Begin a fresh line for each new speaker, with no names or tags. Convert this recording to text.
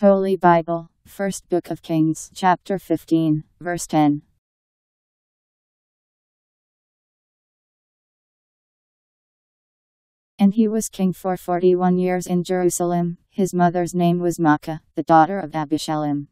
Holy Bible, First Book of Kings, chapter 15, verse 10. And he was king for forty one years in Jerusalem. His mother's name was Maacah, the daughter of Abishalom.